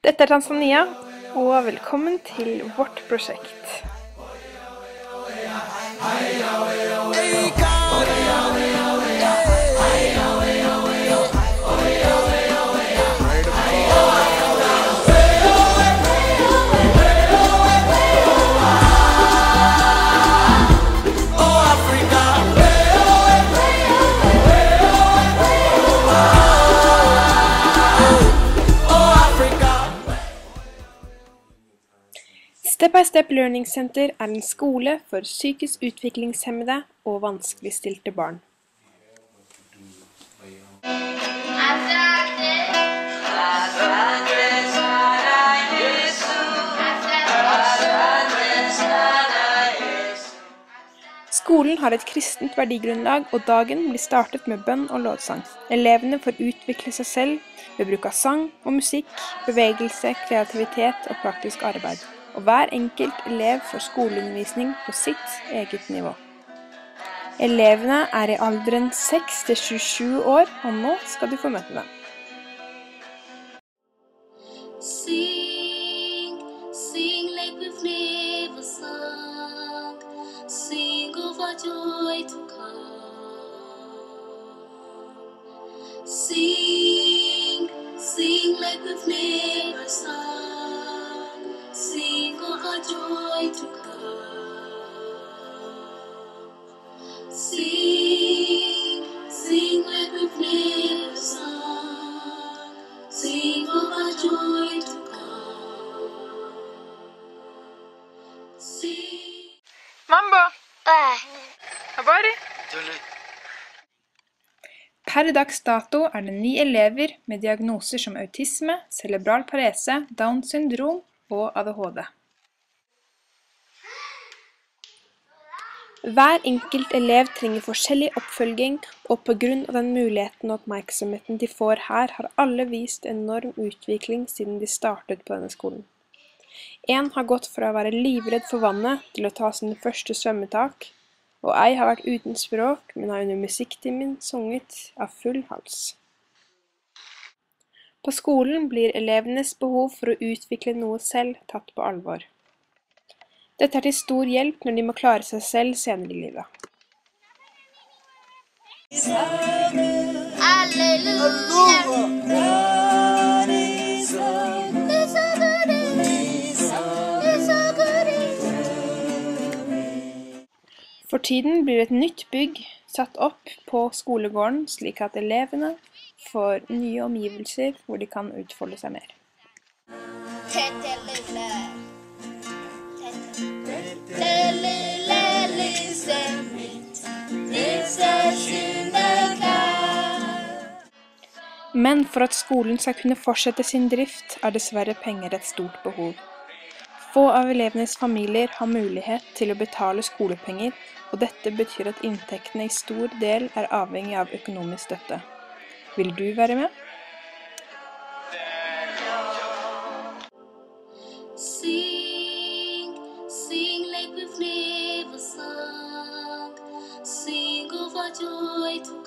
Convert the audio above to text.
Dette er Tanzania, og velkommen til vårt prosjekt. Step by Step Learning Center er en skole for psykisk utviklingshemmede og vanskeligstilte barn. Skolen har et kristent verdigrunnlag, og dagen blir startet med bønn og lovsang. Elevene får utvikle seg selv ved bruk av sang og musikk, bevegelse, kreativitet og praktisk arbeid. Og hver enkelt elev får skoleundervisning på sitt eget nivå. Elevene er i alderen 6 til 27 år, og nå skal du få møte dem. Sing, sing like we've never sung. Sing over joy to come. Mambo! Habari? Per dags dato er det ni elever med diagnoser som autisme, cerebral parese, Downs syndrom og ADHD. Hver enkelt elev trenger forskjellig oppfølging, og pga. den muligheten og oppmerksomheten de får her, har alle vist enorm utvikling siden de startet på denne skolen. En har gått fra å være livredd for vannet til å ta sine første svømmetak, og ei har vært uten språk, men har under musikktimen sunget av full hals. På skolen blir elevenes behov for å utvikle noe selv tatt på alvor. Dette er til stor hjelp når de må klare seg selv senere i livet. For tiden blir et nytt bygg satt opp på skolegården, slik at elevene får nye omgivelser hvor de kan utfolde seg mer. Tette lille Tette lille lyset mitt lyser skinneklart Men for at skolen skal kunne fortsette sin drift, er dessverre penger et stort behov. Få av elevenes familier har mulighet til å betale skolepenger, og dette betyr at inntektene i stor del er avhengig av økonomisk støtte. Vil du være med? Sing, sing like we've never sung. Sing of our joy to